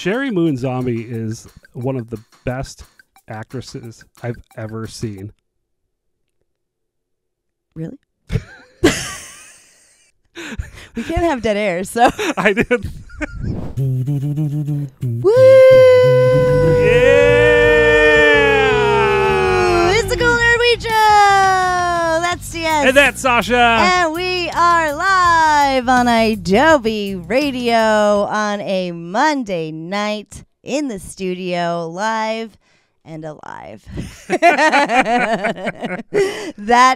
Sheri Moon Zombie is one of the best actresses I've ever seen. Really? we can't have dead air, so I did. Woo! Yeah! It's the Cool Nerd Weed Show. That's TS. And that's Sasha. And we are live on idobi Radio on a Monday night in the studio, live and alive. that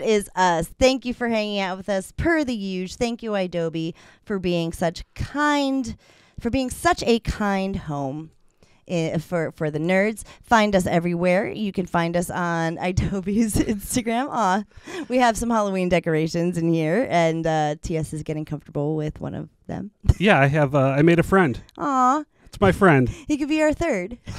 is us. Thank you for hanging out with us per the huge. Thank you, idobi, for being such kind, for being such a kind home. For for the nerds, find us everywhere. You can find us on idobi's Instagram. Aw, we have some Halloween decorations in here, and uh, TS is getting comfortable with one of them. yeah, I have. Uh, I made a friend. Aw, It's my friend. he could be our third. you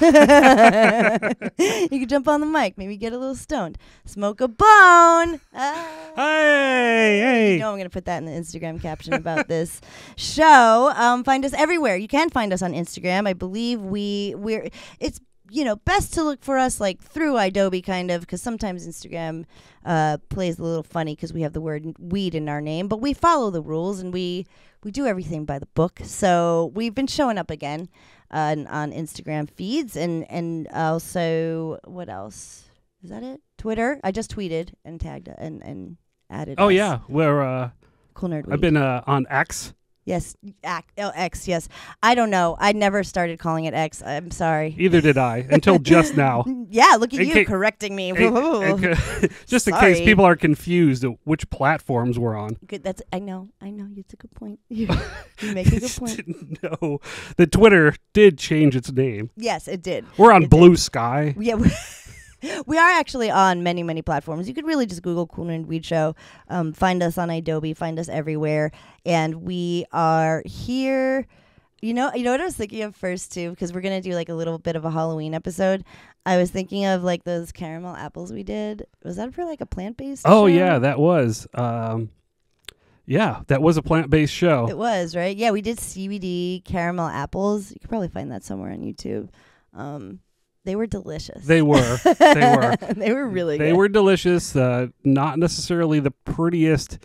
could jump on the mic, maybe get a little stoned, smoke a bone. Ah. Hey, hey. You know I'm going to put that in the Instagram caption about this show. Um, find us everywhere. You can find us on Instagram. I believe we we're it's you know best to look for us like through idobi kind of because sometimes Instagram uh, plays a little funny because we have the word weed in our name, but we follow the rules and we we do everything by the book. So we've been showing up again uh, on- on Instagram feeds and and also what else is that it? Twitter. I just tweeted and tagged and and added. Oh us. yeah, we're. Uh, Cool nerd. I've been uh, on X. Yes, oh, X. Yes, I don't know. I never started calling it X. I'm sorry. Either did I until just now. Yeah, look at In you ca- correcting me. In- in- just in case people are confused which platforms we're on. Good. That's. I know. I know. It's a good point. You, you make a good point. Know that Twitter did change its name. Yes, it did. We're on It did. Blue Sky. Yeah. We, are actually on many, many platforms. You could really just Google Cool Nerd Weed Show. Um, find us on idobi. Find us everywhere. And we are here. You know, you know what I was thinking of first too, because we're gonna do like a little bit of a Halloween episode. I was thinking of like those caramel apples we did. Was that for like a plant based? Oh yeah, that was. Um, yeah, that was a plant-based show. It was, right? Yeah, we did CBD caramel apples. You could probably find that somewhere on YouTube. Um, they were delicious. They were. They were. they were really good. They good. were delicious. Uh, not necessarily the prettiest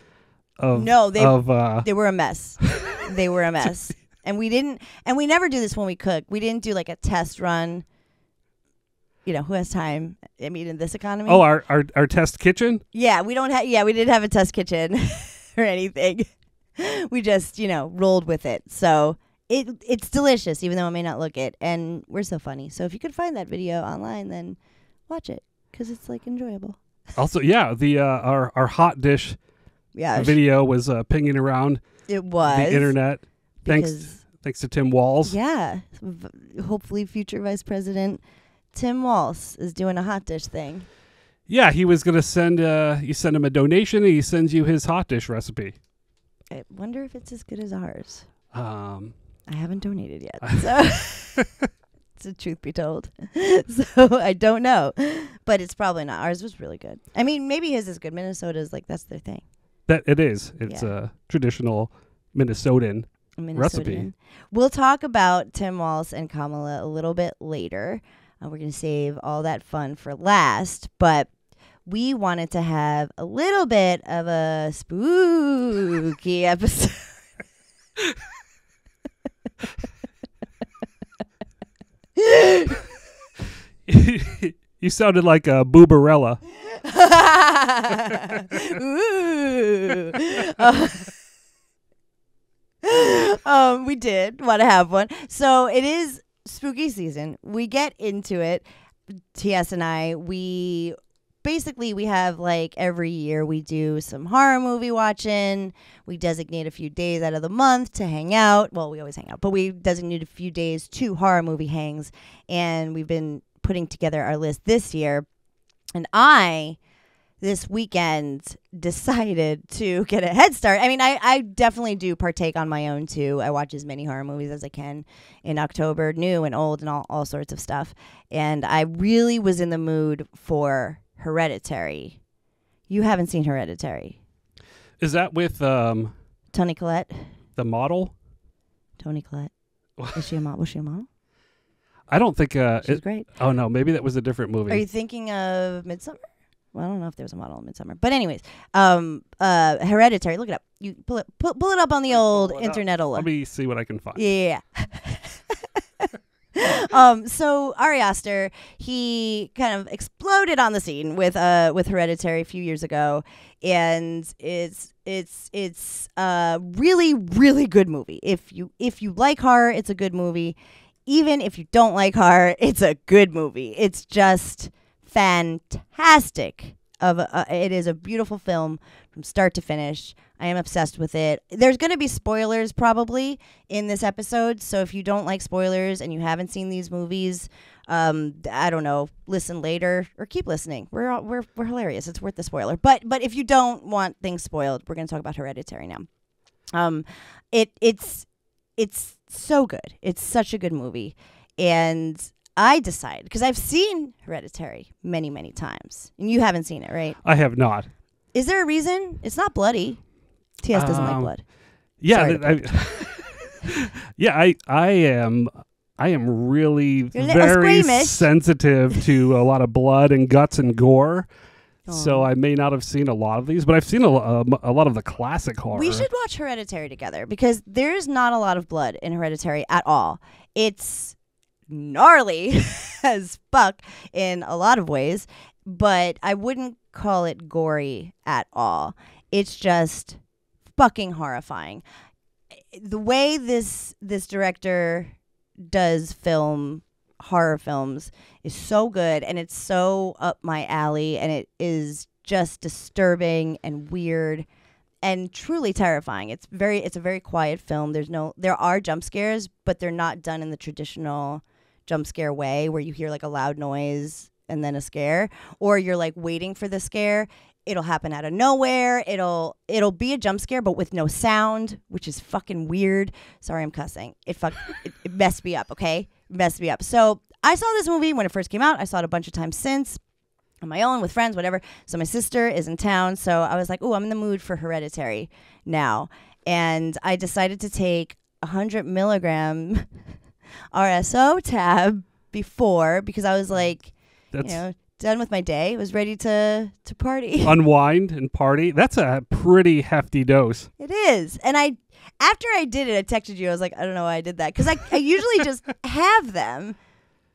of No, they- of uh, They were a mess. they were a mess. And we didn't and we never do this when we cook. We didn't do like a test run. You know, who has time? I mean, in this economy. oh our, our our test kitchen. Yeah, we don't have yeah, we didn't have a test kitchen or anything. We just, you know, rolled with it. So it it's delicious, even though it may not look it. And we're so funny. So if you could find that video online, then watch it because it's like enjoyable. Also, yeah, the uh, our our hot dish Yeah, video was uh, pinging around it was the internet. Thanks thanks to Tim Walz. Yeah, v- hopefully future Vice President Tim Walz is doing a hot dish thing. Yeah, he was gonna send uh you send him a donation and he sends you his hot dish recipe. I wonder if it's as good as ours. Um I haven't donated yet, so it's the truth be told. so I don't know, but it's probably not. Ours was really good. I mean, maybe his is good. Minnesota's like that's their thing. that it is. It's Yeah. a traditional Minnesotan. Recipe. We'll talk about Tim Walz and Kamala a little bit later. Uh, we're going to save all that fun for last, but we wanted to have a little bit of a spooky episode. you sounded like a booberella. Ooh. Uh, um, we did want to have one. So it is spooky season. We get into it. TS and I, we basically we have like every year we do some horror movie watching. We designate a few days out of the month to hang out. Well, we always hang out, but we designate a few days to horror movie hangs, and we've been putting together our list this year. And I this weekend decided to get a head start. I mean, I, I definitely do partake on my own too. I watch as many horror movies as I can in October, new and old, and all, all sorts of stuff. And I really was in the mood for Hereditary. You haven't seen Hereditary. Is that with um Toni Collette? the model? Toni Collette. Is she a model? Was she a model? I don't think. Uh, She's it, great. oh no, maybe that was a different movie. Are you thinking of Midsommar? Well, I don't know if there was a model in Midsommar, but anyways, um, uh, Hereditary. Look it up. You pull it, pull, pull it up on the old pull it up. internet. Let me see what I can find. Yeah. um, so Ari Aster, he kind of exploded on the scene with uh with Hereditary a few years ago, and it's it's it's a really really good movie. If you if you like horror, it's a good movie. Even if you don't like horror, it's a good movie. It's just fantastic. Of a, uh, it is a beautiful film from start to finish. I am obsessed with it. There's going to be spoilers probably in this episode, so if you don't like spoilers and you haven't seen these movies, um, I don't know, listen later or keep listening. We're all, we're we're hilarious. It's worth the spoiler. But but if you don't want things spoiled, we're going to talk about Hereditary now. Um, it it's it's so good. It's such a good movie, and I decide because I've seen Hereditary many many times, and you haven't seen it, right? I have not. Is there a reason? It's not bloody. TS doesn't like Um, blood. Yeah, Sorry I, yeah. I I am I am really very squeamish. sensitive to a lot of blood and guts and gore. So I may not have seen a lot of these, but I've seen a, lo- um, a lot of the classic horror. We should watch Hereditary together because there's not a lot of blood in Hereditary at all. It's gnarly as fuck in a lot of ways, but I wouldn't call it gory at all. It's just fucking horrifying. The way this this director does film horror films is so good and it's so up my alley and it is just disturbing and weird and truly terrifying. It's very it's a very quiet film. There's no there are jump scares, but they're not done in the traditional jump scare way where you hear like a loud noise and then a scare or you're like waiting for the scare. It'll happen out of nowhere. It'll it'll be a jump scare but with no sound, which is fucking weird. Sorry, I'm cussing. It fuck it, it messed me up, okay? It messed me up. So, I saw this movie when it first came out. I saw it a bunch of times since on my own with friends, whatever. So my sister is in town, so I was like, "Oh, I'm in the mood for Hereditary now," and I decided to take a hundred milligram RSO tab before because I was like, That's you know, done with my day. Was ready to to party. unwind and party. That's a pretty hefty dose. It is. And I after I did it, I texted you. I was like, I don't know why I did that cuz I I usually just have them,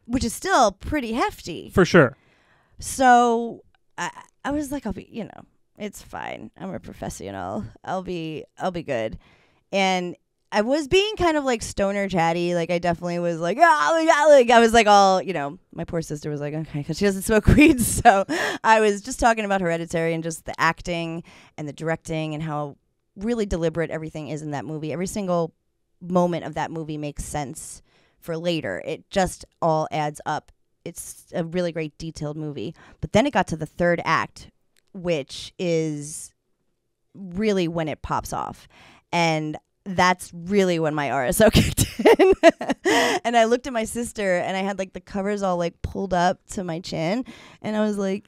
which is still pretty hefty. For sure. So I I was like, I'll be, you know, it's fine. I'm a professional. I'll be I'll be good. And I was being kind of like stoner chatty. Like I definitely was like, ah, like, ah," like I was like all, you know, my poor sister was like, okay, because she doesn't smoke weed. So I was just talking about Hereditary and just the acting and the directing and how really deliberate everything is in that movie. Every single moment of that movie makes sense for later. It just all adds up. It's a really great detailed movie. But then it got to the third act, which is really when it pops off. And that's really when my RSO kicked in. and I looked at my sister and I had like the covers all like pulled up to my chin and I was like,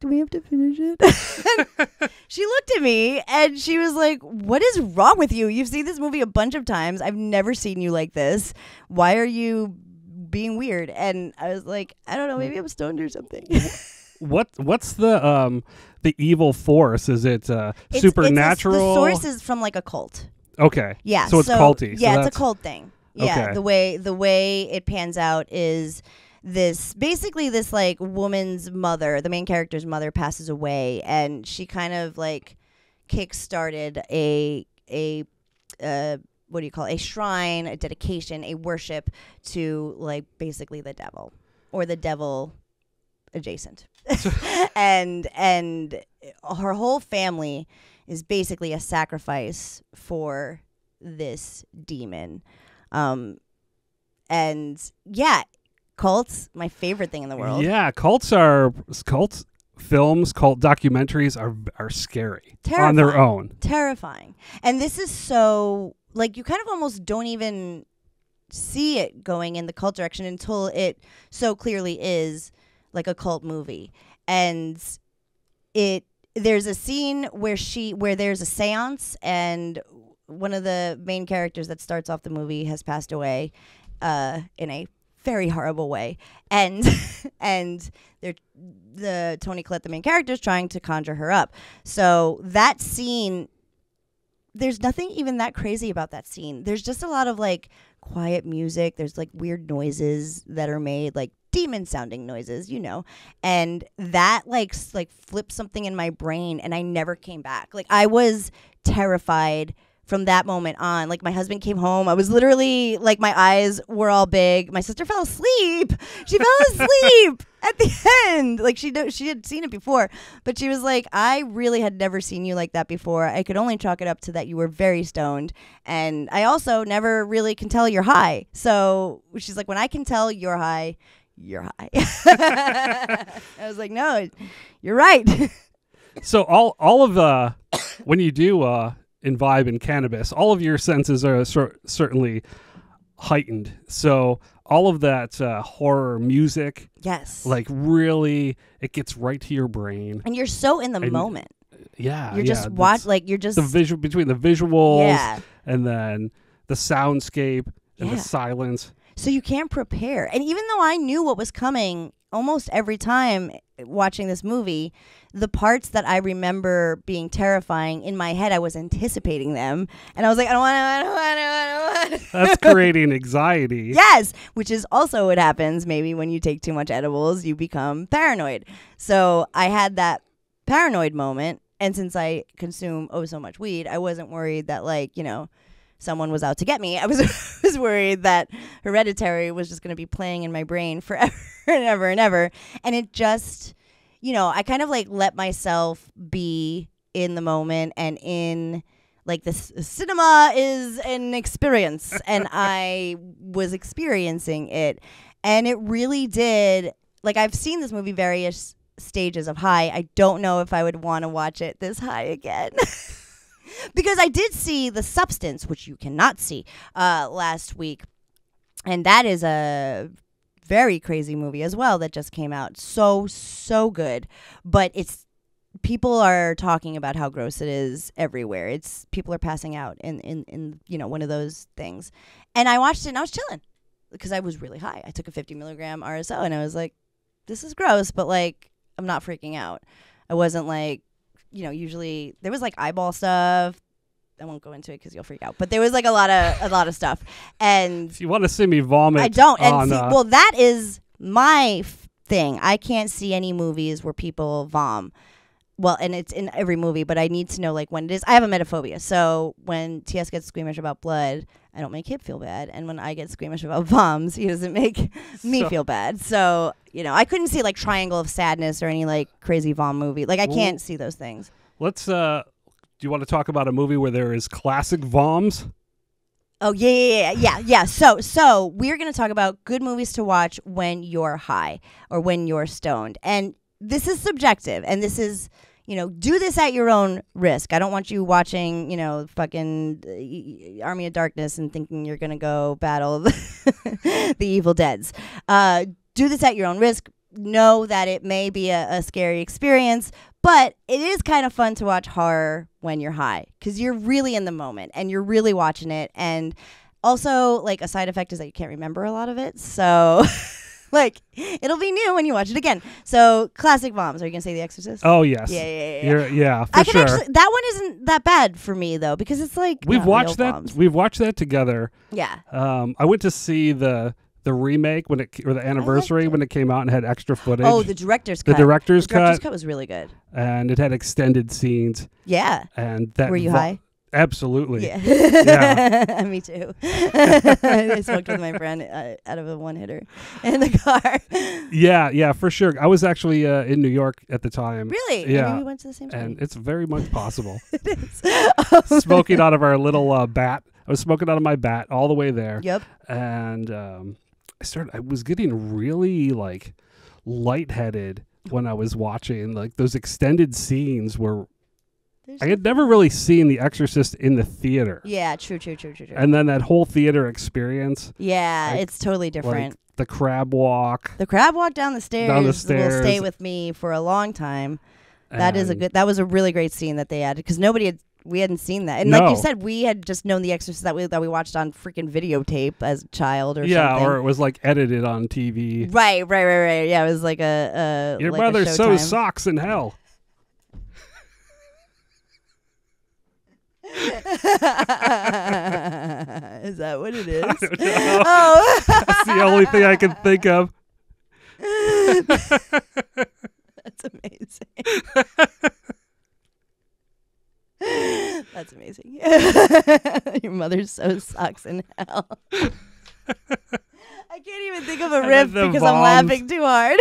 do we have to finish it? she looked at me and she was like, What is wrong with you? You've seen this movie a bunch of times. I've never seen you like this. Why are you being weird? And I was like, I don't know, maybe I'm stoned or something. What what's the um the evil force? Is it uh, It's- it's supernatural? the source is from like a cult. Okay. Yeah. So it's culty. So Yeah, it's a cult thing. Yeah. Okay. The way the way it pans out is this basically this like woman's mother, the main character's mother passes away and she kind of like kick started a a uh what do you call it? a shrine, a dedication, a worship to like basically the devil or the devil adjacent. and and her whole family is basically a sacrifice for this demon. Um and yeah, cults, my favorite thing in the world. Yeah, cults are cult films, cult documentaries are are scary on their own. terrifying. And this is so like you kind of almost don't even see it going in the cult direction until it so clearly is like a cult movie. And it there's a scene where she where there's a séance and one of the main characters that starts off the movie has passed away uh, in a very horrible way. And and they're the Toni Collette, the main character, is trying to conjure her up. So that scene there's nothing even that crazy about that scene. There's just a lot of like quiet music. There's like weird noises that are made, like demon sounding noises, you know. And that like s- like flipped something in my brain and I never came back. Like I was terrified from that moment on. Like my husband came home. I was literally like my eyes were all big. My sister fell asleep. She fell asleep at the end. Like she knew, she had seen it before, but she was like, "I really had never seen you like that before. I could only chalk it up to that you were very stoned, and I also never really can tell you're high." So she's like, "When I can tell you're high." You're high. I was like, no, you're right. So all all of the when you do uh imbibe in cannabis, all of your senses are cer- certainly heightened. So all of that uh, horror music, yes. like really, it gets right to your brain. and you're so in the And- moment. Yeah, You're yeah, just watch like you're just the visual between the visuals yeah. and then the soundscape and the silence. So you can't prepare. And even though I knew what was coming almost every time watching this movie, the parts that I remember being terrifying in my head, I was anticipating them, and I was like, I don't want to, I don't want to, I don't want. That's creating anxiety. Yes, which is also what happens maybe when you take too much edibles, you become paranoid. So I had that paranoid moment, and since I consume oh so much weed, I wasn't worried that like you know someone was out to get me. I was was worried that Hereditary was just going to be playing in my brain forever and ever and ever, and it just you know I kind of like let myself be in the moment and in like this cinema is an experience. And i was experiencing it. And it really did like i've seen this movie various stages of high. I don't know if i would want to watch it this high again because i did see the substance which you cannot see uh, last week and that is a very crazy movie as well that just came out so so good but it's people are talking about how gross it is everywhere. It's people are passing out in in in you know one of those things. And I watched it and I was chilling because I was really high. I took a 50 milligram RSO and I was like, this is gross, but like I'm not freaking out. I wasn't like, you know, usually there was like eyeball stuff. I won't go into it because you'll freak out. But there was like a lot of a lot of stuff, and If you want to see me vomit, I don't. And on, see, uh, well, that is my f- thing. I can't see any movies where people vom. Well, and it's in every movie, but I need to know like when it is. I have a metaphobia, so when TS gets squeamish about blood, I don't make him feel bad, and when I get squeamish about voms, he doesn't make me So- feel bad. So you know, I couldn't see like Triangle of Sadness or any like crazy vom movie. Like I can't see those things. let's. uh Do you want to talk about a movie where there is classic voms? Oh yeah, yeah, yeah, yeah, yeah. So, so we're gonna talk about good movies to watch when you're high or when you're stoned, and this is subjective, and this is, you know, do this at your own risk. I don't want you watching, you know, fucking uh, Army of Darkness and thinking you're gonna go battle the, the evil deads. Uh, do this at your own risk. Know that it may be a, a scary experience, but it is kind of fun to watch horror when you're high because you're really in the moment and you're really watching it. And also, like, a side effect is that you can't remember a lot of it. So, like, it'll be new when you watch it again. So, classic bombs. Are you going to say The Exorcist? Oh yes. Yeah, yeah, yeah. yeah. You're, yeah, for I can sure. actually, that one isn't that bad for me, though, because it's like. We've watched that. We've watched that together. Yeah. Um, I went to see the the remake when it or the anniversary it. when it came out and had extra footage. Oh, the director's the cut. director's the director's cut, cut was really good. and it had extended scenes. Yeah. And that Were you high? Absolutely. Yeah. Yeah. Me too. I smoked with my friend uh, out of a one hitter in the car. Yeah, yeah, for sure. I was actually uh, in New York at the time, really? Yeah. We went to the same and it's very much possible. it is. smoking out of our little uh, bat. I was smoking out of my bat all the way there, Yep. and um, I started. I was getting really like lightheaded when I was watching like those extended scenes where There's I had never really seen The Exorcist in the theater, yeah, true, true, true, true, true. and then that whole theater experience, yeah, like- it's totally different. the crab walk. the crab walk down the stairs, Down the will stay with me for a long time. That is a good. That was a really great scene that they added because nobody had We hadn't seen that, and like you said, we had just known The Exorcist that we that we watched on freaking videotape as a child or yeah, something. or it was like edited on TV. right, right, right, right. Yeah, it was like a, a Your like a sews socks in hell. is that what it is? Oh, That's the only thing I can think of. that's amazing. that's amazing. Your mother sews socks in hell. I can't even think of a riff because I'm laughing too hard.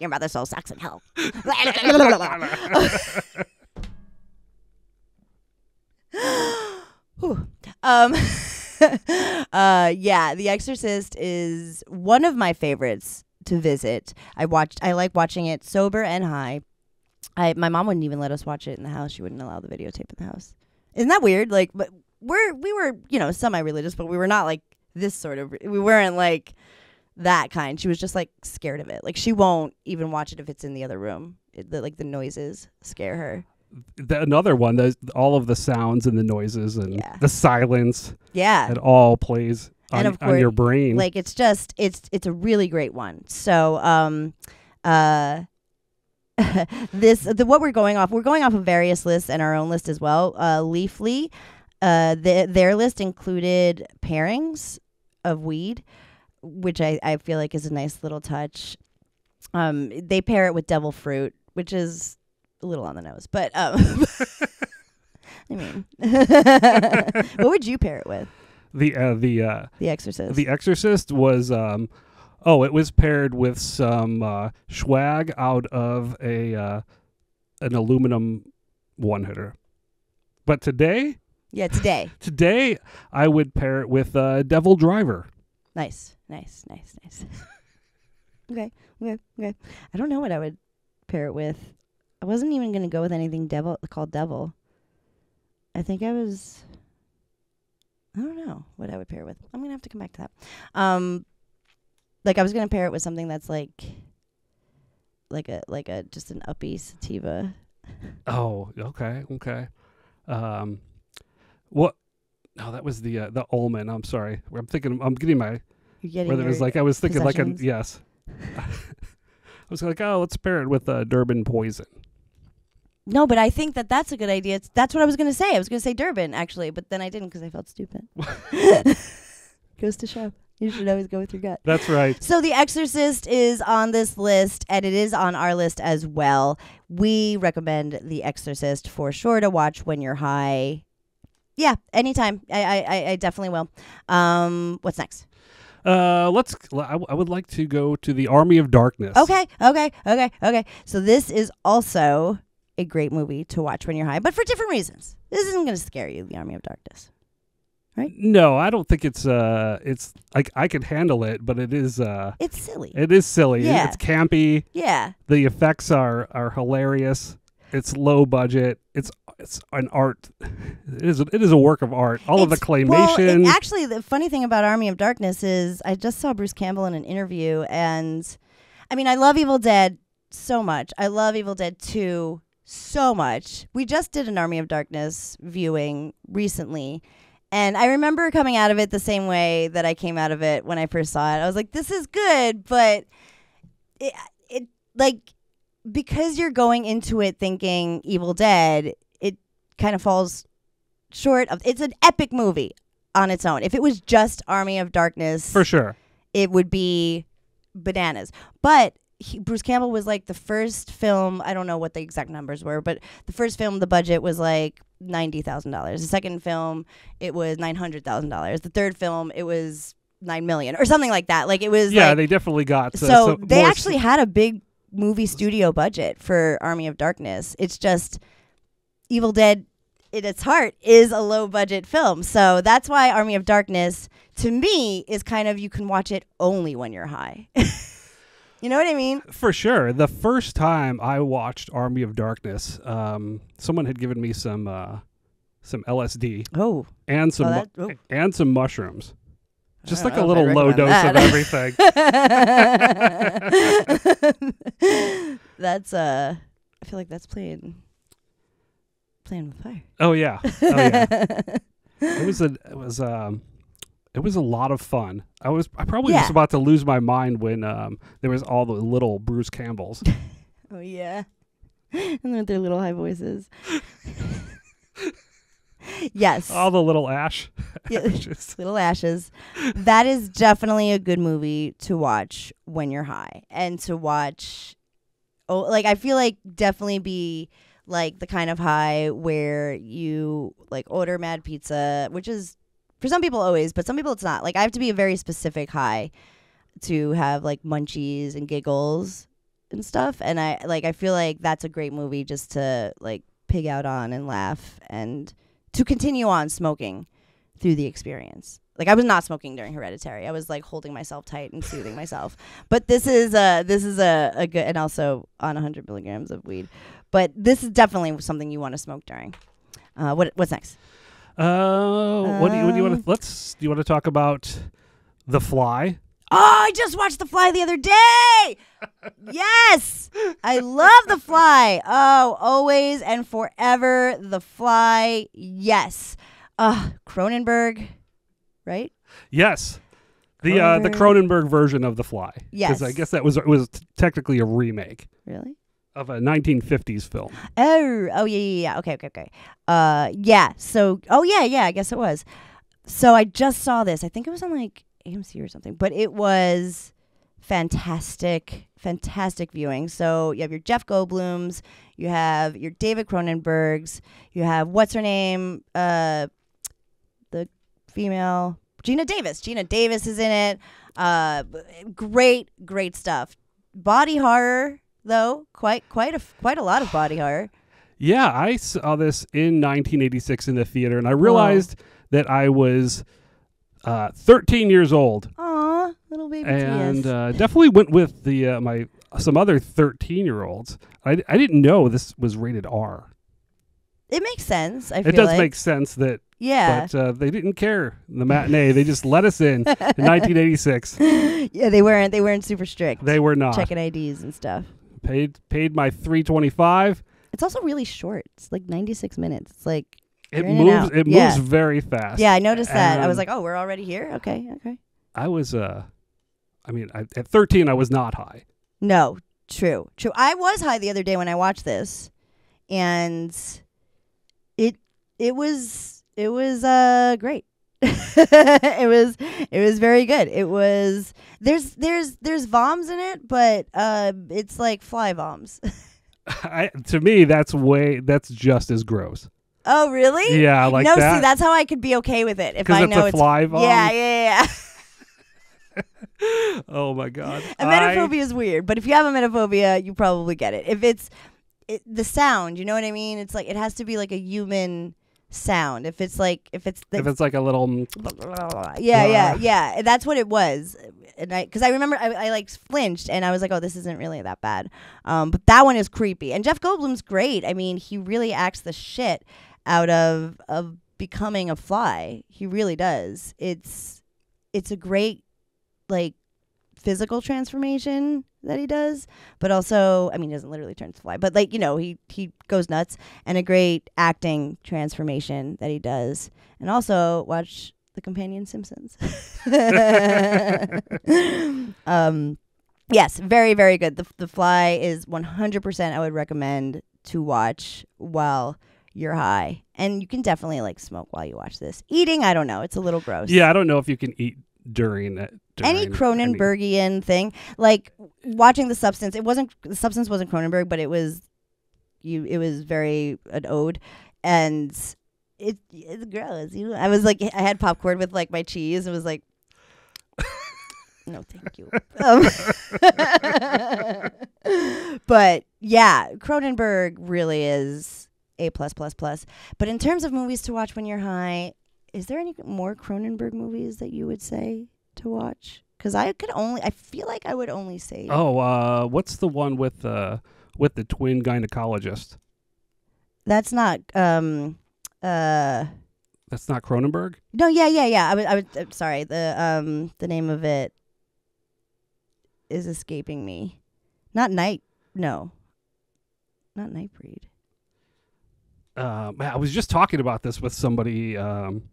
Your mother sews socks in hell. Um, uh, yeah, The Exorcist is one of my favorites to visit. I watched. I like watching it sober and high. I my mom wouldn't even let us watch it in the house. She wouldn't allow the videotape in the house. Isn't that weird? Like, but we're we were you know semi-religious, but we were not like this sort of. We weren't like that kind. She was just like scared of it. Like she won't even watch it if it's in the other room. It, the, like the noises scare her. The, another one, those all of the sounds and the noises and Yeah. the silence, Yeah. it all plays on, And of course, on your brain. like it's just it's it's a really great one so um uh this the what we're going off we're going off of various lists and our own list as well uh leafly uh the, their list included pairings of weed which I, I feel like is a nice little touch um they pair it with devil fruit which is a little on the nose but um i mean what would you pair it with the uh, the uh, the exorcist the Exorcist was um, oh, it was paired with some uh, swag out of a uh, an aluminum one hitter. But today, yeah today today I would pair it with uh, Devil Driver. Nice, nice, nice, nice. okay, okay, okay. I don't know what I would pair it with. I wasn't even gonna go with anything devil called devil. I think I was. I don't know what I would pair it with. I'm gonna have to come back to that. Um, like I was gonna pair it with something that's like, like a like a just an uppy sativa. Oh, okay, okay. Um, what? No, that was the uh, the Ullman. I'm sorry. I'm thinking. I'm getting my. You're getting Whether it was like I was thinking like a yes. I was like, oh, let's pair it with uh, Durban Poison. No, but I think that that's a good idea. It's, that's what I was going to say. I was going to say Durban, actually, but then I didn't because I felt stupid. Goes to show. You should always go with your gut. That's right. So, The Exorcist is on this list, and it is on our list as well. We recommend The Exorcist for sure to watch when you're high. Yeah, anytime. I, I, I- definitely will. Um, what's next? Uh, let's. I, w- I would like to go to the Army of Darkness. Okay, okay, okay, okay. So this is also a great movie to watch when you're high, but for different reasons. This isn't going to scare you, The Army of Darkness. Right? No, I don't think it's. Uh, it's like I can handle it, but it is. Uh, It's silly. it is silly. Yeah. It's campy. yeah. The effects are are hilarious. It's low budget. It's it's an art. It is. It is a work of art. All of the It's- Well, claymation. it, actually, the funny thing about Army of Darkness is I just saw Bruce Campbell in an interview, and I mean, I love Evil Dead so much. I love Evil Dead 2 so much. We just did an Army of Darkness viewing recently. And I remember coming out of it the same way that I came out of it when I first saw it. I was like, this is good, but it, it like, because you're going into it thinking Evil Dead, it kind of falls short of it's an epic movie on its own. If it was just Army of Darkness, for sure. it would be bananas. But he, Bruce Campbell was like the first film. I don't know what the exact numbers were, but the first film, the budget was like ninety thousand dollars. The second film, it was nine hundred thousand dollars. The third film, it was nine million or something like that. Like it was Yeah, like, they definitely got. uh, so they actually had a big movie studio budget for Army of Darkness. It's just Evil Dead in its heart is a low budget film. So that's why Army of Darkness to me is kind of you can watch it only when you're high. you know what I mean? For sure. The first time I watched Army of Darkness, um, someone had given me some uh, some LSD Oh. and some that- oh. and some mushrooms. Just like a little low dose recommend of everything. that's uh I feel like that's playing Playing with fire. Oh yeah. Oh yeah. it was a it was um it was a lot of fun. I was I probably was about to lose my mind when um there was all the little Bruce Campbells. Oh yeah. and with their little high voices. yes. all the little Ash. Yeah. Ashes. Little Ashes. That is definitely a good movie to watch when you're high and to watch. Oh, like I feel like definitely be like the kind of high where you like order mad pizza, which is for some people always, but some people it's not. Like I have to be a very specific high to have like munchies and giggles and stuff. And I like I feel like that's a great movie just to like pig out on and laugh and to continue on smoking through the experience. Like I was not smoking during Hereditary. I was like holding myself tight and soothing myself. But this is a this is a, a good and also on 100 milligrams of weed. But this is definitely something you want to smoke during. Uh, what what's next? Uh, what do you what do you want Um, to let's do you want to talk about The Fly? Oh, I just watched The Fly the other day. yes, I love The Fly. Oh, always and forever The Fly. Yes. Uh, Cronenberg, right? Yes. The uh, the Cronenberg version of The Fly. Yes. I guess that was it was technically a remake Really? Of a 1950s film. Oh, oh yeah, yeah, yeah. Okay, okay, okay. Uh, yeah. So, oh yeah, yeah. I guess it was. So I just saw this. I think it was on like AMC or something, but it was fantastic, fantastic viewing. So you have your Jeff Goldblums, you have your David Cronenbergs, you have what's her name, uh, the female Geena Davis. Geena Davis is in it. Uh, great, great stuff. Body horror though, quite, quite a, quite a lot of body horror. Yeah, I saw this in 1986 in the theater, and I realized that I was uh, 13 years old, Aw, little baby and uh, definitely went with the uh, my some other 13 year olds. I, I didn't know this was rated R. it makes sense. I feel It does like. make sense that, yeah, but uh, they didn't care in the matinee. they just let us in in 1986. yeah. They weren't. They weren't super strict. They were not checking IDs and stuff. Paid paid my 325. It's also really short. It's like 96 minutes. It's like It You're in and moves. It Yeah. moves very fast. yeah, I noticed that. I was like, oh, we're already here. Okay, okay. I was uh, I mean, I, at 13, I was not high. No, true, true. I was high the other day when I watched this, and it it was it was uh great. it was it was very good. It was there's there's there's voms in it, but uh it's like fly voms. I, to me, that's way. That's just as gross. oh really? Yeah, like no, that. see that's how I could be okay with it if I it's know a it's fly vom. yeah yeah yeah. Oh my god. Emetophobia is weird, but if you have a emetophobia, you probably get it. If it's it, the sound, you know what I mean? It's like it has to be like a human sound. If it's like if it's the, if it's like a little. mm, yeah, yeah, Ah. yeah. That's what it was. And I, because I remember I, I like flinched and I was like, oh, this isn't really that bad. Um, but that one is creepy. And Jeff Goldblum's great. I mean, he really acts the shit out of of becoming a fly. He really does. It's it's a great like physical transformation that he does, but also, I mean, he doesn't literally turn to fly, but like you know, he he goes nuts, and a great acting transformation that he does, and also watch the companion Simpsons. um, yes, very very good. The the Fly is one hundred percent. I would recommend to watch while you're high, and you can definitely like smoke while you watch this. Eating, I don't know, it's a little gross Yeah, I don't know if you can eat during any during Cronenbergian thing, like watching the substance. It wasn't the substance wasn't Cronenberg, but it was you. It was very an ode, and it it's gross. You know, I was like, I had popcorn with like my cheese. It was like, no, thank you. Um, but yeah, Cronenberg really is a plus plus plus. But in terms of movies to watch when you're high, is there any more Cronenberg movies that you would say to watch? Because I could only, I feel like I would only say. Oh, uh, what's the one with uh with the twin gynecologist? That's not. Um. Uh. That's not Cronenberg. No. Yeah. Yeah. Yeah. I was. I was. I'm sorry. The um. The name of it is escaping me. Not night. No. Not Nightbreed. uh, I was just talking about this with somebody. Um,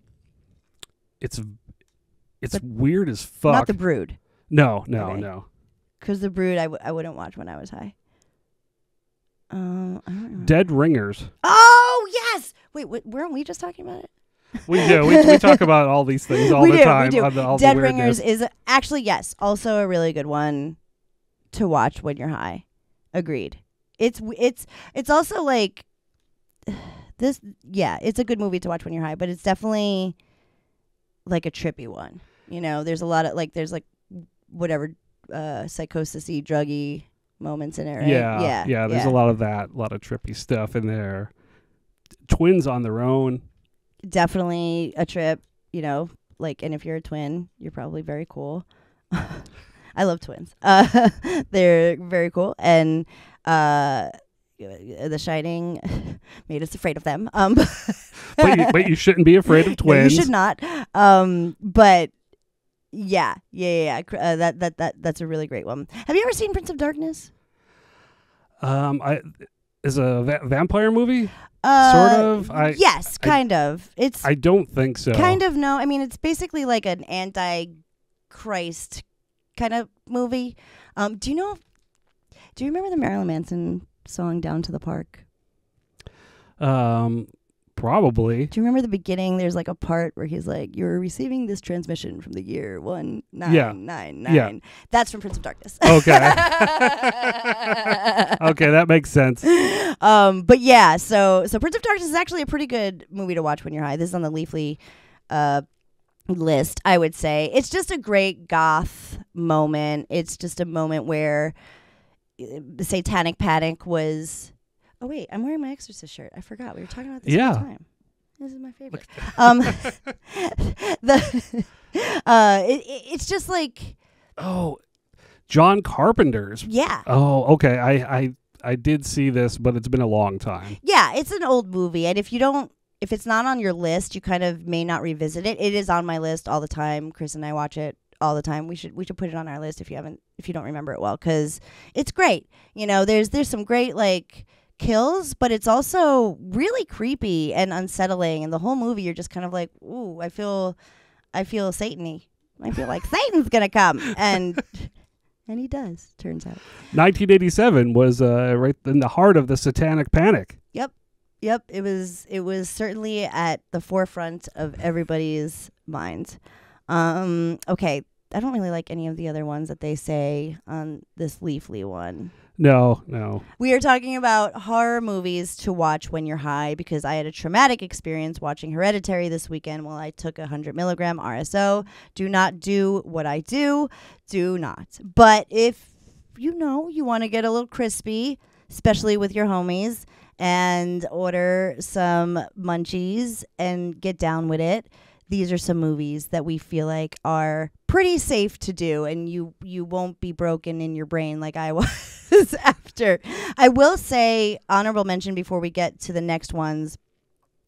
it's it's But weird as fuck. Not the Brood, no, no, Okay. no. because the Brood I, w- I wouldn't watch when I was high. Um, I don't. Dead Ringers. Oh yes. Wait, w- weren't we just talking about it? We do. We, we talk about all these things all We the do, we time. do. The, Dead. Ringers is actually yes, also a really good one to watch when you're high. Agreed. It's it's it's also like this. Yeah, it's a good movie to watch when you're high, but it's definitely like a trippy one. You know, there's a lot of like there's like whatever uh psychosisy druggy moments in it. Right? Yeah, yeah, There's a lot of that, a lot of trippy stuff in there. Twins on their own. definitely a trip, you know, like and if you're a twin, you're probably very cool. I love twins. Uh they're very cool and uh The Shining made us afraid of them. Um But you, but you shouldn't be afraid of No, twins. you should not. Um but yeah, yeah, yeah. yeah. Uh, that that that that's a really great one. Have you ever seen Prince of Darkness? Um, I is a va- vampire movie. Uh, Sort of. I- yes, I- kind of. It's I don't think so. Kind of no. I mean, it's basically like an anti-Christ kind of movie. Um, do you know? Do you remember the Marilyn Manson song "Down to the Park"? Um, probably. Do you remember the beginning? There's like a part where he's like, "You're receiving this transmission from the year one nine Yeah. nine Yeah. That's from Prince of Darkness. Okay. Okay, that makes sense. um, but yeah, so so Prince of Darkness is actually a pretty good movie to watch when you're high. This is on the Leafly uh, list, I would say. It's just a great goth moment. It's just a moment where The satanic Panic was. Oh wait, I'm wearing my Exorcist shirt. I forgot we were talking about this Yeah. time. This is my favorite. um, the uh, it, it, it's just like Oh, John Carpenter's. yeah, Oh, okay. I I I did see this, but it's been a long time. Yeah, it's an old movie, and if you don't, if it's not on your list, you kind of may not revisit it. It is on my list all the time. Chris and I watch it all the time. We should we should put it on our list if you haven't if you don't remember it well, because it's great. You know, there's there's some great like kills, but it's also really creepy and unsettling. And the whole movie, you're just kind of like, ooh, I feel, I feel Satany. I feel like Satan's gonna come, and and he does. Turns out. 1987 was uh, right in the heart of the Satanic Panic. Yep, yep. it was it was certainly at the forefront of everybody's minds. Um, okay, I don't really like any of the other ones that they say on this Leafly one. No, no. We are talking about horror movies to watch when you're high because I had a traumatic experience watching Hereditary this weekend while I took a 100 milligram RSO. Do not do what I do. Do not. But if you know you want to get a little crispy, especially with your homies, and order some munchies and get down with it, these are some movies that we feel like are pretty safe to do and you you won't be broken in your brain like I was after. I will say honorable mention before we get to the next ones.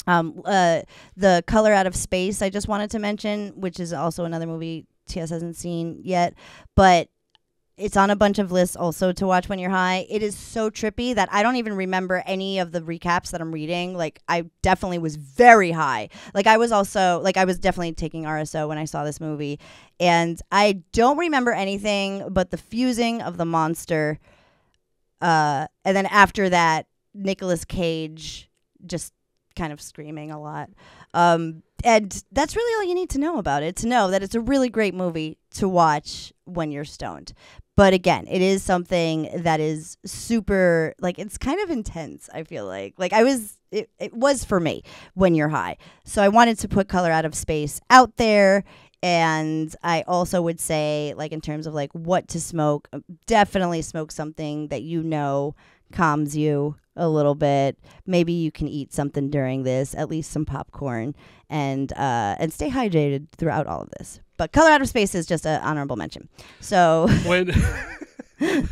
Um uh the color out of space I just wanted to mention, which is also another movie TS hasn't seen yet, but it's on a bunch of lists also to watch when you're high. It is so trippy that I don't even remember any of the recaps that I'm reading. Like I definitely was very high. Like I was also like I was definitely taking RSO when I saw this movie and I don't remember anything but the fusing of the monster uh and then after that Nicolas Cage just kind of screaming a lot. Um and that's really all you need to know about it to know that it's a really great movie to watch when you're stoned. But again, it is something that is super like it's kind of intense, I feel like. Like I was it, it was for me when you're high. So I wanted to put color out of space out there and I also would say like in terms of like what to smoke, uh, definitely smoke something that you know calms you a little bit. Maybe you can eat something during this, at least some popcorn and uh and stay hydrated throughout all of this. But color out of space is just an honorable mention. So When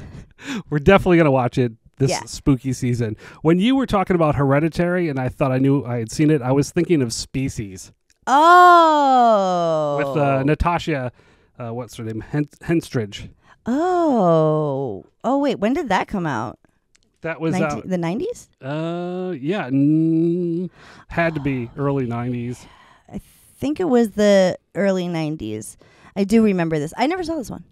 we're definitely gonna watch it this Yeah. spooky season. When you were talking about Hereditary, and I thought I knew I had seen it, I was thinking of Species Oh. with uh, Natasha. Uh, what's her name? Hen- Henstridge. Oh. Oh wait, when did that come out? That was 19 out. the 90s? Uh, yeah, mm, had to be early '90s. I think it was the early 90s. I do remember this. I never saw this one.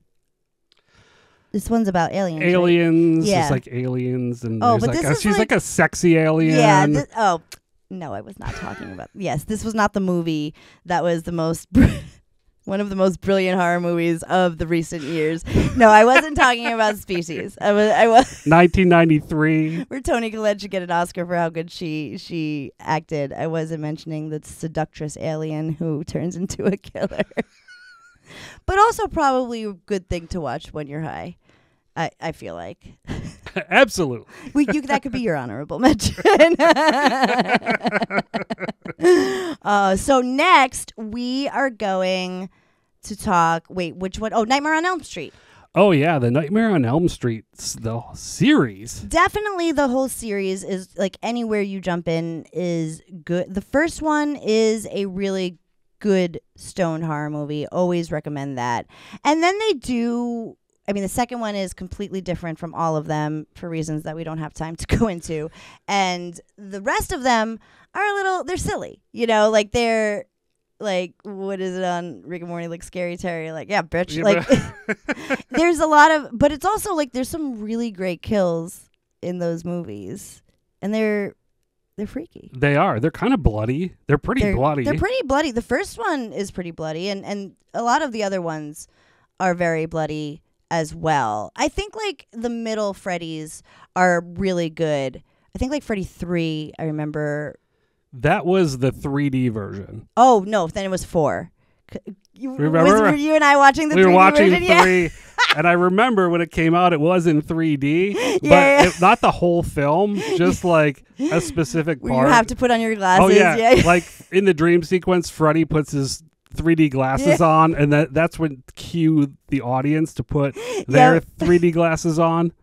This one's about aliens. right? Aliens, Yeah. it's like aliens, and Oh, but like this a, is she's like, like- a sexy alien. Yeah. oh, no, I was not talking about. Yes, this was not the movie that was the most. One of the most brilliant horror movies of the recent years. No, I wasn't talking about Species. I was. I was. 1993. Where Toni Collette should get an Oscar for how good she she acted. I wasn't mentioning the seductress alien who turns into a killer. but also probably a good thing to watch when you're high. I, I feel like Absolutely. we you that could be your honorable mention. uh, so next we are going to talk. Wait, which one? Oh, Nightmare on Elm Street. Oh yeah, the Nightmare on Elm Street the series. Definitely the whole series is like anywhere you jump in is good. The first one is a really good stone horror movie. Always recommend that. And then they do I mean the second one is completely different from all of them for reasons that we don't have time to go into. And the rest of them are a little they're silly. You know, like they're like what is it on Rick and Morty like scary Terry like yeah bitch Yeah, like there's a lot of but it's also like there's some really great kills in those movies and they're they're freaky they are. They're kind of bloody. They're pretty they're, bloody. they're pretty bloody the first one is pretty bloody and and a lot of the other ones are very bloody as well i think like the middle freddy's are really good i think like freddy 3 i remember that was the 3D version. oh no then it was 4 you, Remember? was, were you and i watching the we were 3D watching version? Yeah. three, and I remember when it came out, it was in 3D, but Yeah, yeah. It, not the whole film, just like a specific part. you have to put on your glasses oh yeah, yeah. like in the dream sequence, Freddy puts his 3D glasses on, and that that's when cue the audience to put their Yep. 3D glasses on.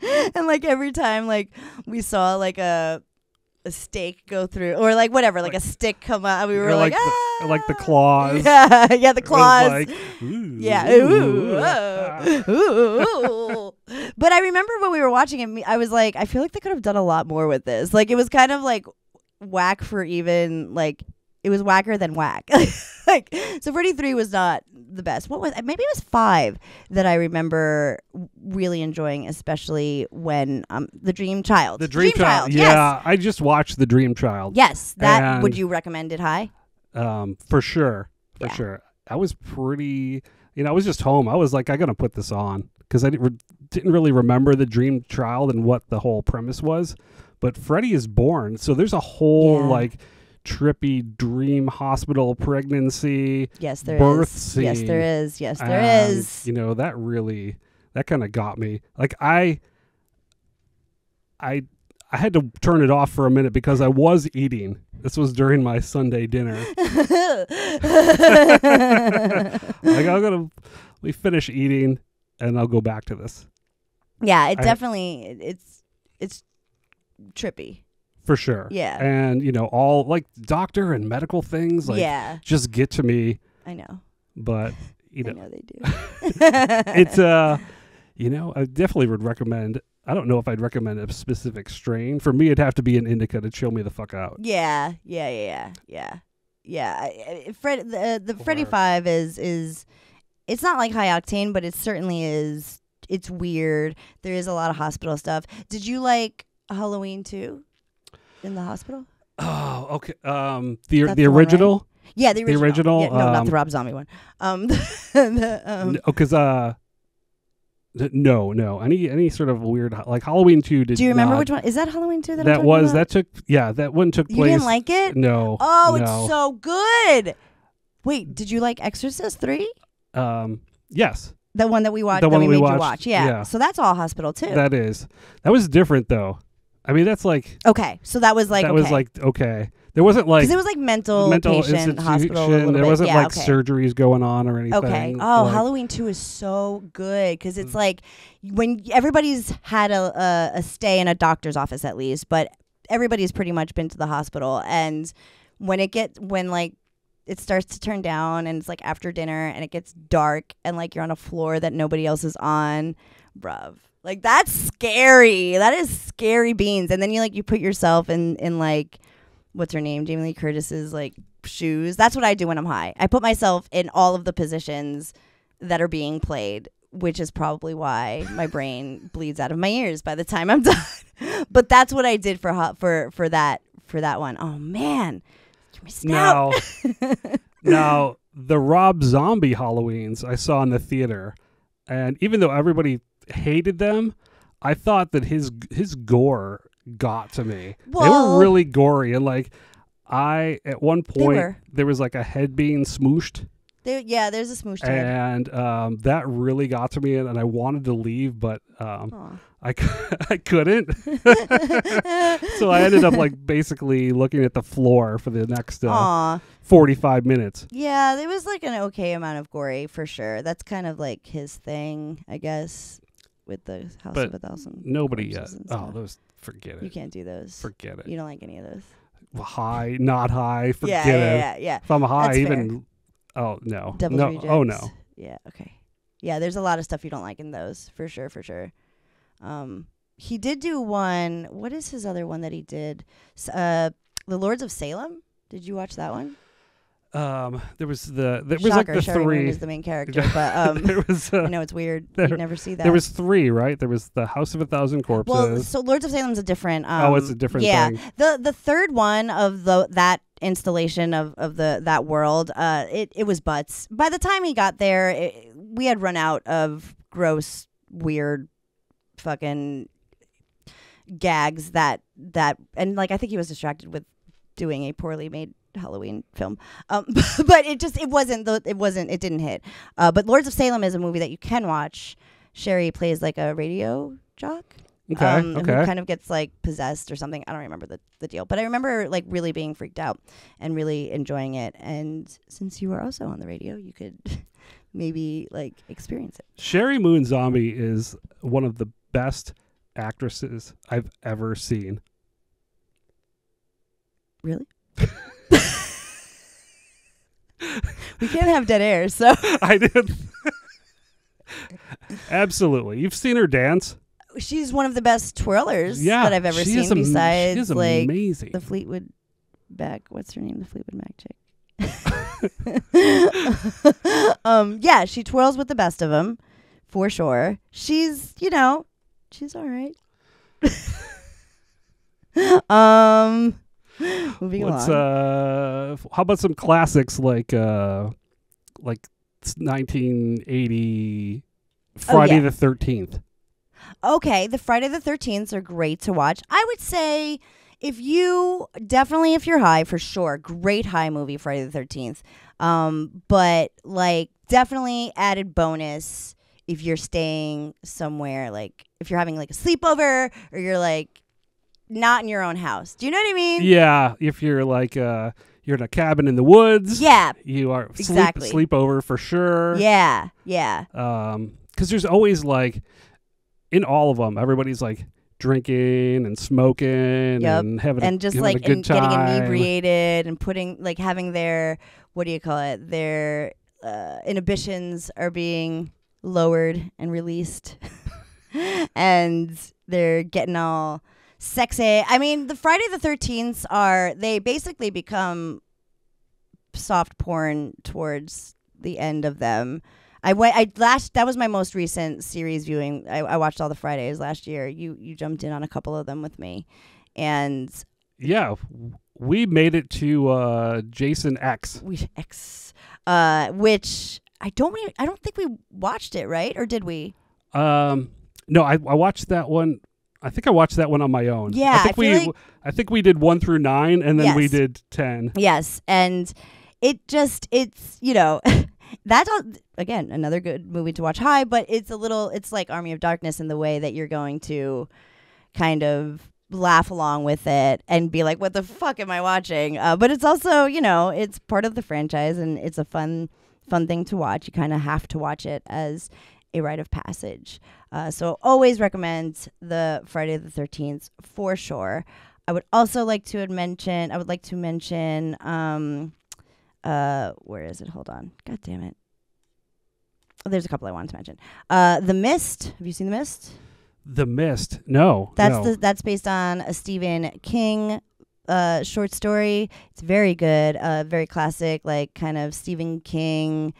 and like every time like we saw like a a stake go through or like whatever like, a stick come out we were like, like ah! the, like the claws. yeah yeah the claws like, ooh, yeah ooh, ooh, ah. ooh, ooh. but i remember when we were watching it i was like i feel like they could have done a lot more with this like it was kind of like whack for even like it was whacker than whack like so forty three was not the best what was maybe it was 5 that i remember really enjoying especially when um the dream child The Dream, Child. Yeah, I just watched the Dream Child. yes yes that would you recommend it high Um, for sure, for Yeah. sure. I was pretty, you know, I was just home. I was like, I gotta put this on because I didn't really remember the Dream Child and what the whole premise was. But Freddy is born, so there's a whole Yeah. like trippy dream hospital pregnancy. yes there is. Birth yes there scene. is yes there and, is. You know, that really that kind of got me. Like I, I. I had to turn it off for a minute because I was eating. This was during my Sunday dinner. like I'm gonna we finish eating and I'll go back to this yeah it I- definitely it's it's trippy for sure. Yeah. And you know all like doctor and medical things like yeah just get to me, i know but you know know they do it's uh you know I definitely would recommend. I don't know if I'd recommend a specific strain. For me, it'd have to be an indica to chill me the fuck out. Yeah, yeah, yeah, yeah, yeah. Yeah, I- I- Fred, the the Freddy Five is is it's not like high octane, but it certainly is. It's weird. There is a lot of hospital stuff. Did you like Halloween too? In the hospital? Oh, okay. Um, the That's the the one, right? original. Yeah, the The original. original, Yeah, no, not um, the Rob Zombie one. Um, the, um No, because uh, th- no, no, any any sort of weird like Halloween two did. do you remember not- which one? Is that Halloween two? That, I'm that talking was about? that took yeah that one took You place. didn't like it? No. Oh, no. it's so good. Wait, did you like Exorcist three? um yes The one that we watched, The that one we we made watched, you watch. Yeah. yeah. So that's all hospital too. that is that was different though. I mean that's like okay, so that was like that okay. was like okay. There wasn't like because it was like mental, mental patient institution. hospital. There bit. wasn't yeah, like okay. surgeries going on or anything. Okay. Oh, like- Halloween two is so good because Mm. it's like when everybody's had a, a a stay in a doctor's office at least, but everybody's pretty much been to the hospital. And when it gets when like it starts to turn down and it's like after dinner and it gets dark and like you're on a floor that nobody else is on, bruv. Like that's scary. That is scary beans. And then you like you put yourself in in like what's her name? Jamie Lee Curtis's like shoes. That's what I do when I'm high. I put myself in all of the positions that are being played, which is probably why my brain bleeds out of my ears by the time I'm done. but that's what I did for hot for for that for that one. Oh man. You missed out. Now, now the Rob Zombie Halloweens I saw in the theater, and even though everybody hated them, I thought that his his gore got to me. they were really gory, and like I at one point there was like a head being smooshed, There, yeah, there's a smoosh head. and um, that really got to me, and, and I wanted to leave, but um. I I couldn't. so I ended up like basically looking at the floor for the next uh, 45 minutes. Yeah, there was like an okay amount of gory for sure. That's kind of like his thing, I guess, with the House But of a Thousand. Nobody. And oh, those. Forget it. You can't do those. Forget it. You don't like any of those. High, not high. Forget yeah, yeah, it. yeah, yeah. If I'm high, That's even. Oh no. Devil's no. Rejects. Oh no. Yeah. Okay. Yeah, there's a lot of stuff you don't like in those for sure, for sure. Um, he did do one. What is his other one that he did? Uh, the Lords of Salem. Did you watch that one? Um, there was the there was Shocker, like the Sheri Moon three. is the main character, but um, there was uh, I know it's weird. there- You'd never see that. there was three, right? There was the House of a Thousand Corpses. Well, so Lords of Salem's a different. Um, oh, it's a different yeah. thing. The the third one of the that installation of, of the that world, uh, it it was butts. By the time he got there, it, we had run out of gross, weird, fucking gags that that and like I think he was distracted with doing a poorly made Halloween film. Um, but it just it wasn't the it wasn't it didn't hit. Uh, but Lords of Salem is a movie that you can watch. Sheri plays like a radio jock Okay. um, okay. who kind of gets like possessed or something. I don't remember the, the deal, but I remember like really being freaked out and really enjoying it. And since you were also on the radio, you could maybe like experience it. Sheri Moon Zombie is one of the best actresses I've ever seen. Really? we can't have dead air, so I did. Absolutely. You've seen her dance? she's one of the best twirlers Yeah. that I've ever seen. am- besides, like amazing. the Fleetwood Mac. What's her name? The Fleetwood Mac chick. um, yeah, she twirls with the best of them, for sure. She's, you know, she's all right. um, moving What's along. uh? How about some classics like uh, like 1980 Friday Oh, yeah. the Thirteenth? okay, the Friday the Thirteenth are great to watch. I would say if you definitely if you're high for sure, great high movie Friday the Thirteenth. Um, but like definitely added bonus if you're staying somewhere like if you're having like a sleepover or you're like not in your own house. Do you know what I mean? Yeah, if you're like uh, you're in a cabin in the woods. Yeah. You are sleep, Exactly. sleepover for sure. Yeah. Yeah. Um, because there's always like in all of them, everybody's like drinking and smoking Yep. and having and a, just like a good in, getting inebriated and putting like having their what do you call it their uh, inhibitions are being lowered and released and they're getting all sexy i mean the friday the 13th are they basically become soft porn towards the end of them I went. I last. That was my most recent series viewing. I, I watched all the Fridays last year. You you jumped in on a couple of them with me, and Yeah, we made it to uh, Jason X. we X, uh, which I don't. Re- I don't think we watched it right, or did we? Um, no, I, I watched that one. I think I watched that one on my own. Yeah, I think I we like- I think we did one through nine, and then we did ten. Yes, and it just it's you know that's all, again another good movie to watch high, but it's a little it's like Army of Darkness in the way that you're going to kind of laugh along with it and be like, "What the fuck am I watching?" Uh, but it's also you know it's part of the franchise and it's a fun fun thing to watch. You kind of have to watch it as a rite of passage. Uh, so always recommend the Friday the Thirteenth for sure. I would also like to mention. I would like to mention. Um, uh, where is it? Hold on. God damn it. Oh, there's a couple I wanted to mention. Uh, The Mist. Have you seen The Mist? The Mist. No. That's no. the that's based on a Stephen King uh, short story. It's very good, uh, very classic, like kind of Stephen King.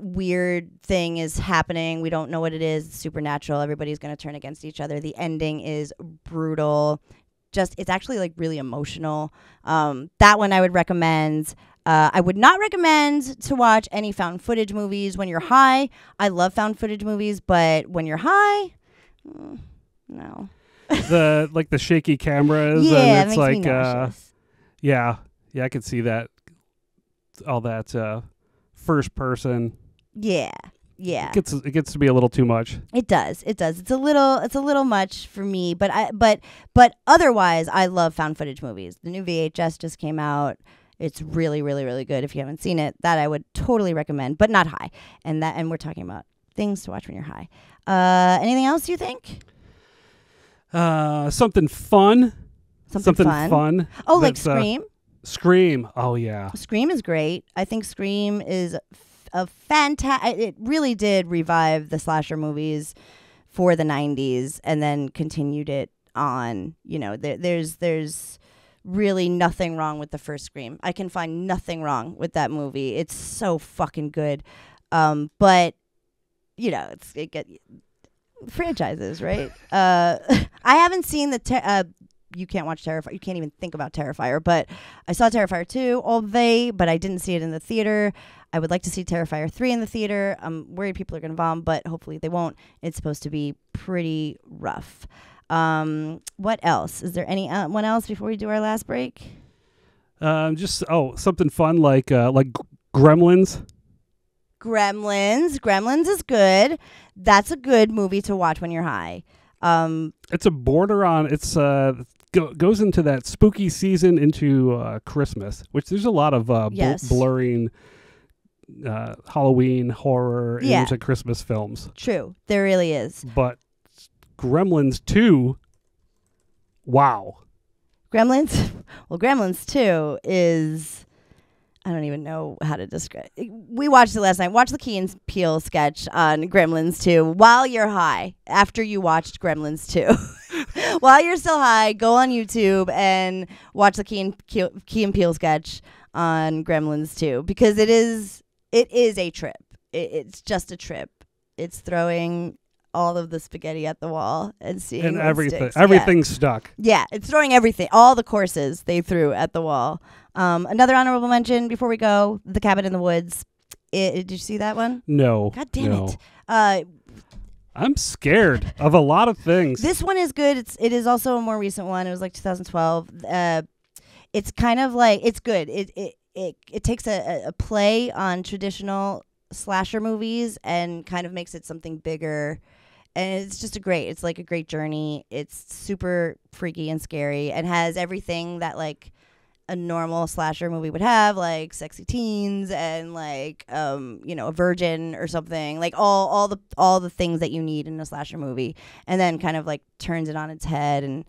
Weird thing is happening. We don't know what it is. It's supernatural. Everybody's going to turn against each other. The ending is brutal. Just it's actually like really emotional. Um, that one I would recommend. Uh, I would not recommend to watch any found footage movies when you're high. I love found footage movies, but when you're high, mm, no. the like the shaky cameras yeah, and it it's makes like uh yeah. Yeah, I could see that all that uh first person yeah, yeah. it gets it gets to be a little too much. It does. It does. It's a little. It's a little much for me. But I. But but otherwise, I love found footage movies. The new VHS just came out. It's really, really, really good. If you haven't seen it, that I would totally recommend. But not high. And that. And we're talking about things to watch when you're high. Uh, anything else you think? Uh something fun. Something, fun. fun. Oh, like uh, Scream. Scream. Oh yeah. Scream is great. I think Scream is a fantastic. It really did revive the slasher movies for the '90s, and then continued it on. You know, there, there's there's really nothing wrong with the first Scream. I can find nothing wrong with that movie. It's so fucking good. Um, but you know, it's it get franchises, right? uh, I haven't seen the. Ter- uh, you can't watch Terrifier. You can't even think about Terrifier. But I saw Terrifier 2 all day, but I didn't see it in the theater. I would like to see Terrifier 3 in the theater. I'm worried people are going to bomb, but hopefully they won't. It's supposed to be pretty rough. Um, what else? Is there any uh, else before we do our last break? Um just oh, something fun like uh like Gremlins. Gremlins. Gremlins is good. That's a good movie to watch when you're high. Um, It's a border on it's uh go, goes into that spooky season into uh Christmas, which there's a lot of uh bl- Yes. blurring uh Halloween horror Yeah. into Christmas films. true. There really is. But Gremlins 2 wow. Gremlins. Well, Gremlins 2 is. I don't even know how to describe. We watched it last night. Watch the Key and Peele sketch on Gremlins 2 while you're high. After you watched Gremlins 2, while you're still high, go on YouTube and watch the Key and, Key, Key and Peele sketch on Gremlins 2 because it is it is a trip. It, it's just a trip. It's throwing all of the spaghetti at the wall and seeing And everything sticks. Yeah. everything's stuck. Yeah, it's throwing everything, all the courses they threw at the wall. Um, another honorable mention before we go: The Cabin in the Woods. It, did you see that one? No. God damn no. it! Uh, I'm scared of a lot of things. this one is good. It's it is also a more recent one. It was like 2012. Uh, it's kind of like it's good. It it it, it takes a, a- play on traditional slasher movies and kind of makes it something bigger. And it's just a great. It's like a great journey. It's super freaky and scary, and has everything that like a normal slasher movie would have, like sexy teens and like um, you know, a virgin or something. Like all all the all the things that you need in a slasher movie. And then kind of like turns it on its head and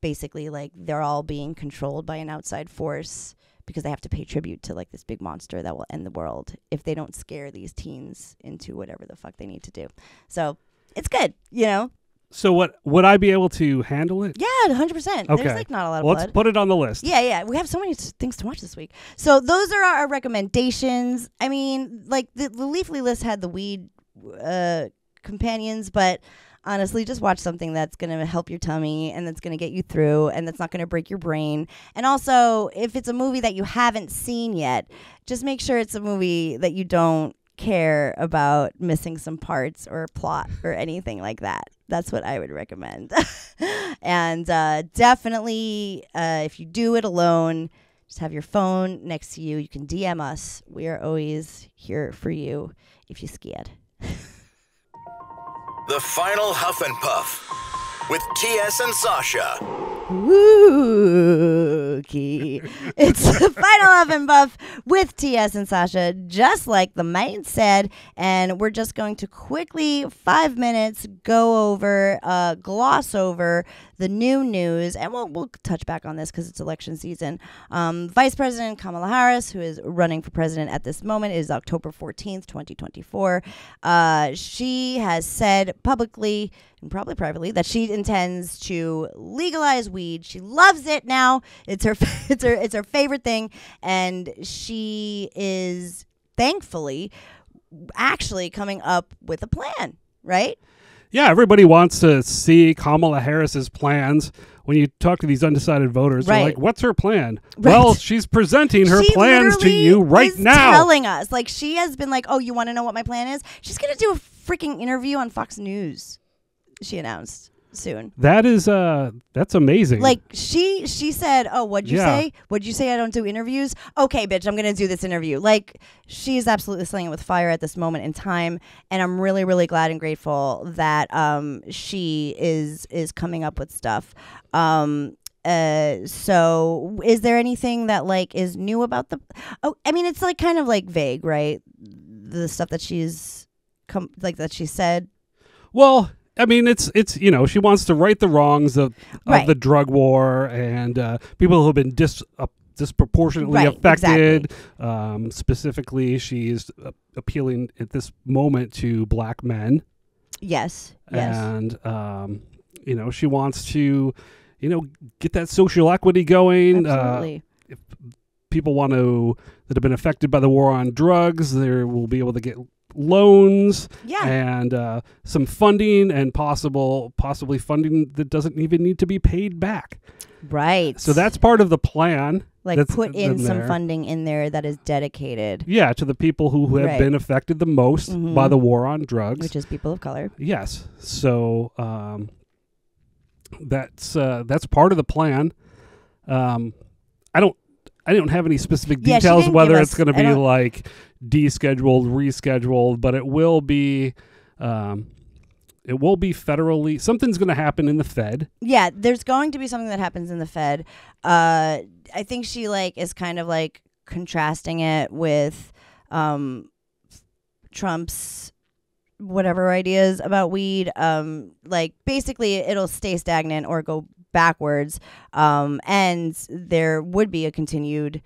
basically like they're all being controlled by an outside force because they have to pay tribute to like this big monster that will end the world if they don't scare these teens into whatever the fuck they need to do. So it's good, you know. so what would I be able to handle it? Yeah, hundred percent. Okay. There's like not a lot of Well, blood. let's put it on the list. Yeah, yeah. We have so many things to watch this week. So those are our recommendations. I mean, like the, the Leafly list had the weed uh, companions, but honestly, just watch something that's going to help your tummy and that's going to get you through and that's not going to break your brain. And also, if it's a movie that you haven't seen yet, just make sure it's a movie that you don't care about missing some parts or plot or anything like that. That's what I would recommend. and uh, definitely, uh, if you do it alone, just have your phone next to you. You can DM us. We are always here for you if you're scared. The final Huff and Puff with TS and Sasha. Spooky. it's the final and Buff with TS and Sasha, just like the mate said. And we're just going to quickly, five minutes, go over, uh, gloss over the new news. And we'll, we'll touch back on this because it's election season. Um, Vice President Kamala Harris, who is running for president at this moment, is October 14th, 2024. Uh, she has said publicly and probably privately that she intends to legalize weed. She loves it now. It's her it's her it's her favorite thing and she is thankfully actually coming up with a plan, right? Yeah, everybody wants to see Kamala Harris's plans. When you talk to these undecided voters, they're like, "What's her plan?" Right. Well, she's presenting her she plans to you right now. telling us like she has been like, "Oh, you want to know what my plan is?" She's going to do a freaking interview on Fox News. She announced soon. that is uh that's amazing. Like she she said, "Oh, what'd you Yeah. say? What'd you say? I don't do interviews." Okay, bitch, I'm gonna do this interview. Like she is absolutely slaying it with fire at this moment in time, and I'm really really glad and grateful that um she is is coming up with stuff. Um. Uh. So, is there anything that like is new about the? Oh, I mean, it's like kind of like vague, right? The stuff that she's come like that she said. Well, I mean, it's it's you know she wants to right the wrongs of, of Right. the drug war and uh, people who have been dis, uh, disproportionately Right, affected. Um, specifically, she's uh, appealing at this moment to black men, Yes. Yes. and um, you know she wants to, you know, get that social equity going. Uh, Absolutely. if people want to that have been affected by the war on drugs, they will be able to get loans yeah. and uh, some funding and possible possibly funding that doesn't even need to be paid back. right. So that's part of the plan. like put in in some funding in there that is dedicated, Yeah, to the people who have Right. been affected the most Mhm. by the war on drugs. which is people of color. yes. So um, that's uh, that's part of the plan. Um, I don't I don't have any specific details didn't whether it's going to be like descheduled, rescheduled, but it will be. Um, it will be federally. Something's going to happen in the Fed. Yeah, there's going to be something that happens in the Fed. Uh, I think she like is kind of like contrasting it with um, Trump's whatever ideas about weed. Um, like basically, it'll stay stagnant or go backwards, um, and there would be a continued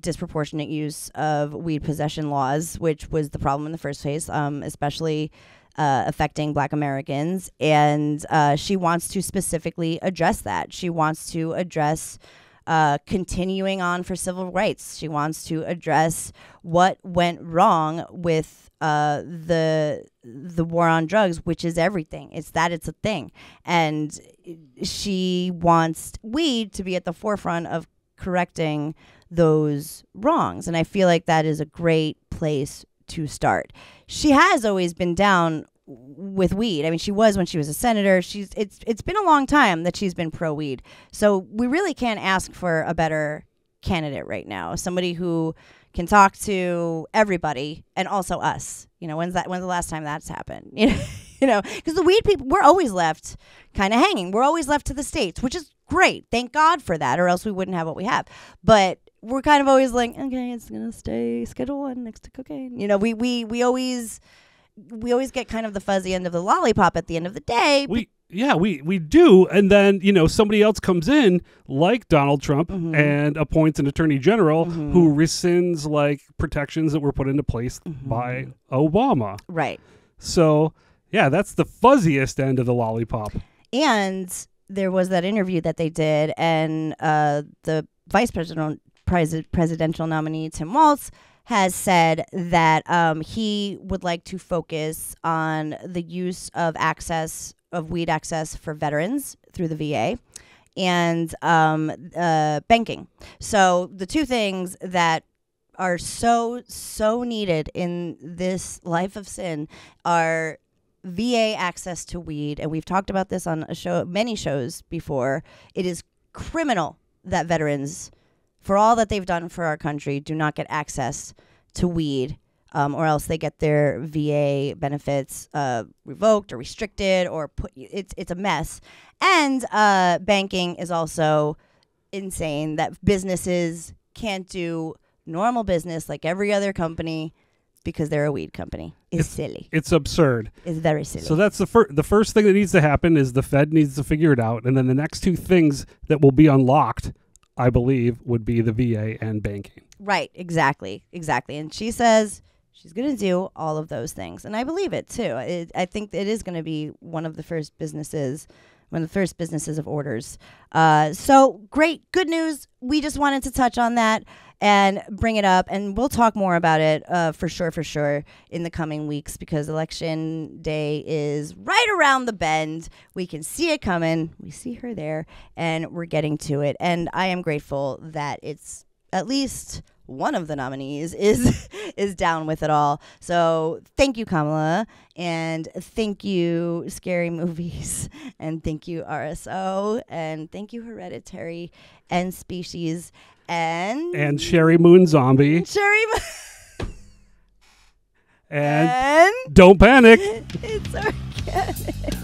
disproportionate use of weed possession laws, which was the problem in the first place, um, especially uh, affecting Black Americans. And uh, she wants to specifically address that. She wants to address uh, continuing on for civil rights. She wants to address what went wrong with uh, the the war on drugs, which is everything. It's that it's a thing, and she wants weed to be at the forefront of correcting those wrongs. And I feel like that is a great place to start. She has always been down with weed. I mean, she was when she was a senator. She's it's it's been a long time that she's been pro weed. So we really can't ask for a better candidate right now. Somebody who can talk to everybody and also us. You know, when's that when's the last time that's happened? You know, you know, because the weed people we're always left kind of hanging. We're always left to the states, which is great. Thank God for that, or else we wouldn't have what we have. But we're kind of always like, okay, it's gonna stay Schedule One next to cocaine. You know, we we we always we always get kind of the fuzzy end of the lollipop at the end of the day. We yeah, we we do, and then you know somebody else comes in like Donald Trump Mm-hmm. and appoints an attorney general who rescinds like protections that were put into place Mm-hmm. by Obama. right. So yeah, that's the fuzziest end of the lollipop. And there was that interview that they did, and uh, the vice president, pres- presidential nominee Tim Walz has said that um, he would like to focus on the use of access of weed access for veterans through the VA and um, uh, banking. So the two things that are so so needed in this life of sin are VA access to weed, and we've talked about this on a show, many shows before. It is criminal that veterans, for all that they've done for our country, do not get access to weed, um, or else they get their VA benefits uh, revoked or restricted, or put. It's it's a mess. And uh, banking is also insane that businesses can't do normal business like every other company because they're a weed company. It's, silly. It's absurd. It's very silly. So that's the first. The first thing that needs to happen is the Fed needs to figure it out, and then the next two things that will be unlocked, I believe, would be the VA and banking. right, exactly, exactly. And she says She's going to do all of those things. And I believe it too. It, I think it is going to be one of the first businesses, one of the first businesses of orders. Uh, so great, good news. We just wanted to touch on that and bring it up. And we'll talk more about it uh, for sure, for sure, in the coming weeks because election day is right around the bend. We can see it coming. We see her there, and we're getting to it. And I am grateful that it's at least one of the nominees is is down with it all. So thank you, Kamala, and thank you, Scary Movies, and thank you, RSO, and thank you, Hereditary, and Species, and And Sheri Moon Zombie. Sheri. Mo- And and don't panic. it's organic.